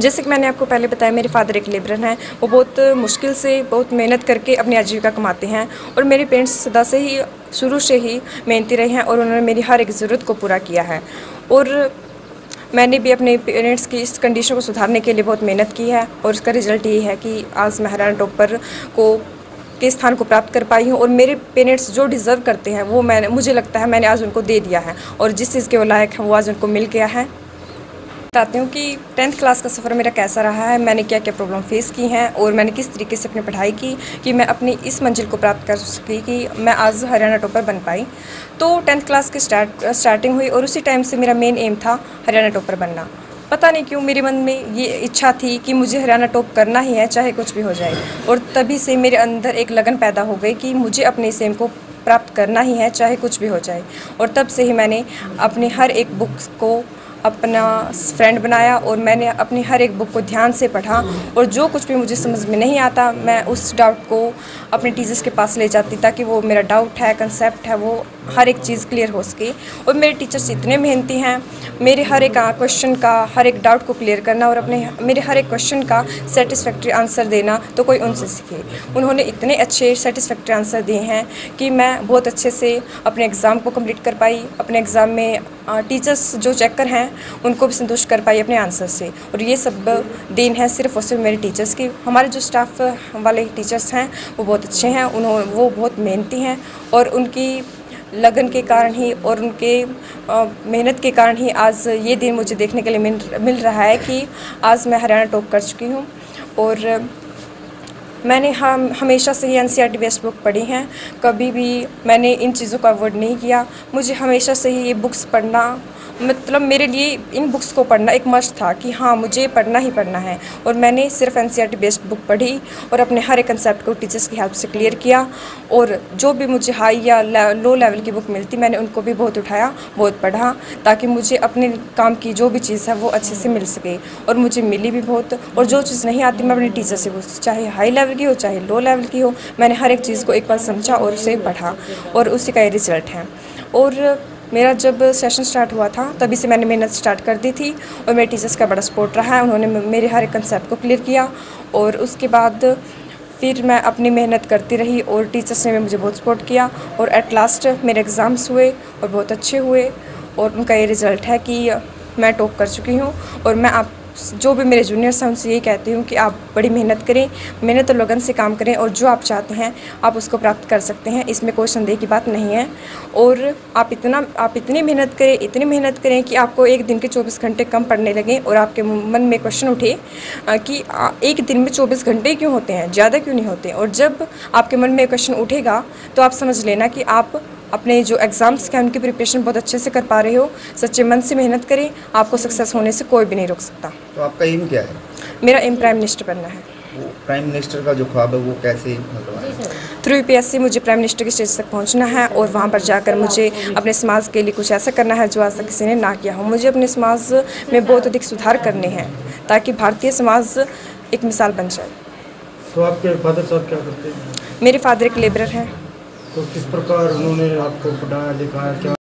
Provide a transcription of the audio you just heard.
जैसे कि मैंने आपको पहले बताया, मेरे फादर एक लेबरर हैं। वो बहुत मुश्किल से, बहुत मेहनत करके अपनी आजीविका कमाते हैं। और मेरे पेरेंट्स सदा से ही, शुरू से ही मेहनती रहे हैं और उन्होंने मेरी हर एक ज़रूरत को पूरा किया है। और मैंने भी अपने पेरेंट्स की इस कंडीशन को सुधारने के लिए बहुत मेहनत की है और उसका रिज़ल्ट ये है कि आज मैं हरियाणा टॉपर को, के स्थान को प्राप्त कर पाई हूँ और मेरे पेरेंट्स जो डिज़र्व करते हैं, वो मैंने, मुझे लगता है मैंने आज उनको दे दिया है। और जिस चीज़ के वो लायक हैं, वो आज उनको मिल गया है। बताती हूँ कि टेंथ क्लास का सफ़र मेरा कैसा रहा है, मैंने क्या क्या प्रॉब्लम फेस की हैं और मैंने किस तरीके से अपनी पढ़ाई की कि मैं अपनी इस मंजिल को प्राप्त कर सकी कि मैं आज हरियाणा टॉपर बन पाई। तो टेंथ क्लास की स्टार्ट स्टार्टिंग हुई और उसी टाइम से मेरा मेन एम था हरियाणा टॉपर बनना। पता नहीं क्यों मेरे मन में ये इच्छा थी कि मुझे हरियाणा टॉप करना ही है, चाहे कुछ भी हो जाए। और तभी से मेरे अंदर एक लगन पैदा हो गई कि मुझे अपने इस एम को प्राप्त करना ही है, चाहे कुछ भी हो जाए। और तब से ही मैंने अपने हर एक बुक को अपना फ्रेंड बनाया और मैंने अपनी हर एक बुक को ध्यान से पढ़ा और जो कुछ भी मुझे समझ में नहीं आता, मैं उस डाउट को अपने टीचर्स के पास ले जाती ताकि वो मेरा डाउट है कंसेप्ट है, वो हर एक चीज़ क्लियर हो सके। और मेरे टीचर्स इतने मेहनती हैं, मेरे हर एक क्वेश्चन का, हर एक डाउट को क्लियर करना और अपने, मेरे हर एक क्वेश्चन का सेटिस्फैक्ट्री आंसर देना तो कोई उनसे सीखे। उन्होंने इतने अच्छे सेटिस्फैक्ट्री आंसर दिए हैं कि मैं बहुत अच्छे से अपने एग्ज़ाम को कंप्लीट कर पाई, अपने एग्ज़ाम में टीचर्स जो चेकर हैं, उनको भी संतुष्ट कर पाई अपने आंसर से। और ये सब देन है, सिर्फ़ और सिर्फ़ मेरे टीचर्स की। हमारे जो स्टाफ वाले टीचर्स हैं, वो बहुत अच्छे हैं उन्होंने वो बहुत मेहनती हैं और उनकी लगन के कारण ही और उनके मेहनत के कारण ही आज ये दिन मुझे देखने के लिए मिल मिल रहा है कि आज मैं हरियाणा टॉप कर चुकी हूँ। और मैंने हम, हमेशा से ही एन सी बेस्ड बुक पढ़ी हैं। कभी भी मैंने इन चीज़ों का अवॉइड नहीं किया। मुझे हमेशा से ही ये बुक्स पढ़ना मतलब मेरे लिए इन बुक्स को पढ़ना एक मस्ट था कि हाँ मुझे पढ़ना ही पढ़ना है। और मैंने सिर्फ़ एन बेस्ड बुक पढ़ी और अपने हर एक कंसेप्ट को टीचर्स की हेल्प से क्लियर किया। और जो भी मुझे हाई या लो लेवल की बुक मिलती, मैंने उनको भी बहुत उठाया, बहुत पढ़ा, ताकि मुझे अपने काम की जो भी चीज़ है वो अच्छे से मिल सके। और मुझे मिली भी बहुत। और जो चीज़ नहीं आती, मैं अपने टीचर से पूछती, चाहे हाई लेवल की हो, चाहे लो लेवल की हो, मैंने हर एक चीज़ को एक बार समझा और उसे पढ़ा और उसी का ये रिज़ल्ट है। और मेरा जब सेशन स्टार्ट हुआ था, तभी से मैंने मेहनत स्टार्ट कर दी थी और मेरे टीचर्स का बड़ा सपोर्ट रहा है। उन्होंने मेरे हर एक कंसेप्ट को क्लियर किया और उसके बाद फिर मैं अपनी मेहनत करती रही और टीचर्स ने मुझे बहुत सपोर्ट किया और एट लास्ट मेरे एग्ज़ाम्स हुए और बहुत अच्छे हुए और उनका ये रिज़ल्ट है कि मैं टॉप कर चुकी हूँ और मैं आप जो भी मेरे जूनियर्स हैं, उनसे यही कहती हूँ कि आप बड़ी मेहनत करें, मेहनत और लगन से काम करें और जो आप चाहते हैं, आप उसको प्राप्त कर सकते हैं। इसमें कोई संदेह की बात नहीं है। और आप इतना, आप इतनी मेहनत करें, इतनी मेहनत करें कि आपको एक दिन के चौबीस घंटे कम पढ़ने लगें और आपके मन में क्वेश्चन उठे कि एक दिन में चौबीस घंटे क्यों होते हैं? ज़्यादा क्यों नहीं होते? और जब आपके मन में क्वेश्चन उठेगा तो आप समझ लेना कि आप अपने जो एग्ज़ाम्स हैं उनकी प्रिपरेशन बहुत अच्छे से कर पा रहे हो। सच्चे मन से मेहनत करें आपको सक्सेस होने से कोई भी नहीं रोक सकता। तो आपका एम क्या है? मेरा एम प्राइम मिनिस्टर बनना है। प्राइम मिनिस्टर का जो ख्वाब है वो कैसे मतलब थ्रू यू पी मुझे प्राइम मिनिस्टर की स्टेज तक पहुँचना है और वहाँ पर जाकर मुझे अपने समाज के लिए कुछ ऐसा करना है जो आज तक किसी ने ना किया हो। मुझे अपने समाज में बहुत अधिक सुधार करने हैं ताकि भारतीय समाज एक मिसाल बन जाए। तो आपके फादर साहब क्या करते हैं? मेरे फादर एक लेबर हैं। तो किस प्रकार उन्होंने आपको पढ़ाया लिखाया क्या